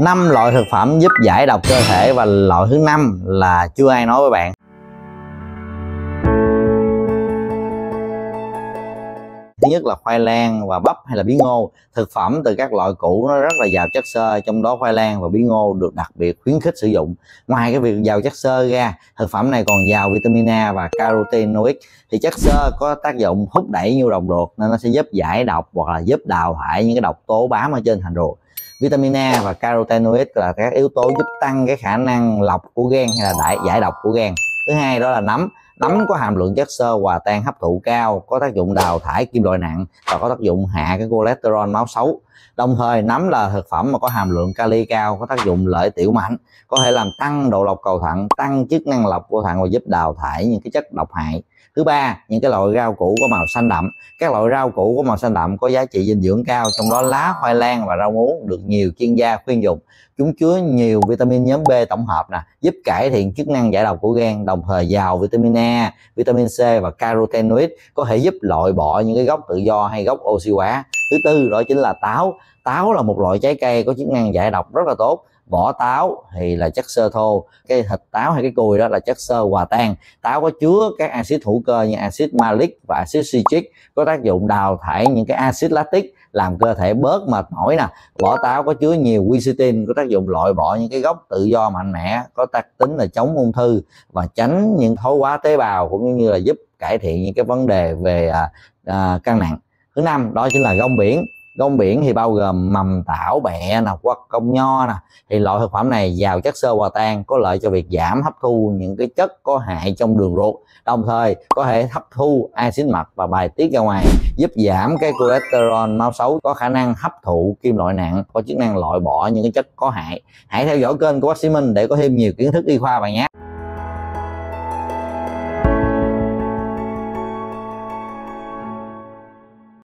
năm loại thực phẩm giúp giải độc cơ thể và loại thứ năm là chưa ai nói với bạn. Thứ nhất là khoai lang và bắp hay là bí ngô. Thực phẩm từ các loại củ nó rất là giàu chất xơ, trong đó khoai lang và bí ngô được đặc biệt khuyến khích sử dụng. Ngoài cái việc giàu chất xơ ra, thực phẩm này còn giàu vitamin A và carotenoid thì chất xơ có tác dụng hút đẩy nhu đồng ruột nên nó sẽ giúp giải độc hoặc là giúp đào thải những cái độc tố bám ở trên thành ruột vitamin A và carotenoid là các yếu tố giúp tăng cái khả năng lọc của gan hay là đại, giải độc của gan. Thứ hai đó là nấm. Nấm có hàm lượng chất xơ hòa tan hấp thụ cao, có tác dụng đào thải kim loại nặng và có tác dụng hạ cái cholesterol máu xấu. Đồng thời, nấm là thực phẩm mà có hàm lượng kali cao, có tác dụng lợi tiểu mạnh có thể làm tăng độ lọc cầu thận, tăng chức năng lọc của thận và giúp đào thải những cái chất độc hại thứ ba, những cái loại rau củ có màu xanh đậm. Các loại rau củ có màu xanh đậm có giá trị dinh dưỡng cao, trong đó lá, khoai lang và rau muống được nhiều chuyên gia khuyên dùng. Chúng chứa nhiều vitamin nhóm B tổng hợp nè, giúp cải thiện chức năng giải độc của gan, đồng thời giàu vitamin A, vitamin C và carotenoid, có thể giúp loại bỏ những cái gốc tự do hay gốc oxy hóa. Thứ tư, đó chính là táo. Táo là một loại trái cây có chức năng giải độc rất là tốt vỏ táo thì là chất xơ thô. Cái thịt táo hay cái cùi đó là chất xơ hòa tan. Táo có chứa các axit hữu cơ như axit malic và axit citric có tác dụng đào thải những cái axit lactic làm cơ thể bớt mệt mỏi nè. Vỏ táo có chứa nhiều quercetin có tác dụng loại bỏ những cái gốc tự do mạnh mẽ có tác tính là chống ung thư và tránh những thối hóa tế bào cũng như là giúp cải thiện những cái vấn đề về à, à, cân nặng. Thứ năm đó chính là rong biển gông biển thì bao gồm mầm tảo, bẹ nè hoặc công nho nè. Thì loại thực phẩm này giàu chất xơ hòa tan, có lợi cho việc giảm hấp thu những cái chất có hại trong đường ruột, đồng thời có thể hấp thu axit mật và bài tiết ra ngoài, giúp giảm cái cholesterol máu xấu, có khả năng hấp thụ kim loại nặng, có chức năng loại bỏ những cái chất có hại. Hãy theo dõi kênh của bác sĩ Minh để có thêm nhiều kiến thức y khoa bạn nhé.